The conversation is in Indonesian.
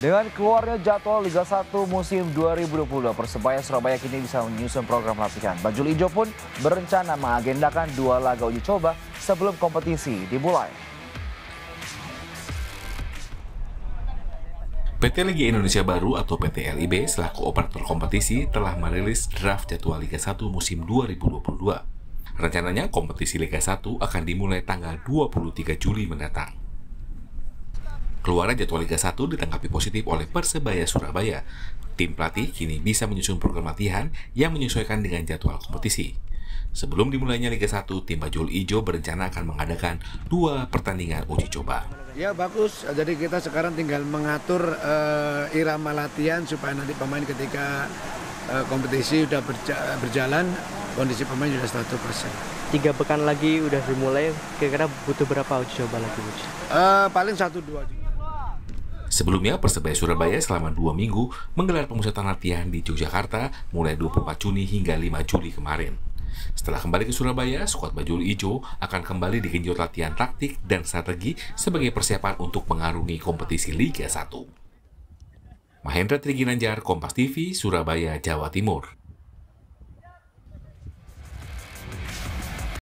Dengan keluarnya jadwal Liga 1 musim 2022, Persebaya Surabaya kini bisa menyusun program latihan. Bajul Ijo pun berencana mengagendakan dua laga uji coba sebelum kompetisi dimulai. PT Liga Indonesia Baru atau PT LIB selaku operator kompetisi telah merilis draft jadwal Liga 1 musim 2022. Rencananya kompetisi Liga 1 akan dimulai tanggal 23 Juli mendatang. Keluarnya jadwal Liga 1 ditanggapi positif oleh Persebaya Surabaya. Tim pelatih kini bisa menyusun program latihan yang menyesuaikan dengan jadwal kompetisi. Sebelum dimulainya Liga 1, tim Bajul Ijo berencana akan mengadakan dua pertandingan uji coba. Ya bagus, jadi kita sekarang tinggal mengatur uh, irama latihan supaya nanti pemain ketika uh, kompetisi sudah berja berjalan, kondisi pemain sudah 100%. Tiga pekan lagi udah dimulai, kira-kira butuh berapa uji coba lagi? Uh, paling satu dua Sebelumnya, Persebaya Surabaya selama dua minggu menggelar pemusatan latihan di Yogyakarta mulai 24 Juni hingga 5 Juli kemarin. Setelah kembali ke Surabaya, skuad Bajul Ijo akan kembali digenjot latihan taktik dan strategi sebagai persiapan untuk mengarungi kompetisi Liga 1. Mahendra Triginanjar, Kompas TV, Surabaya, Jawa Timur.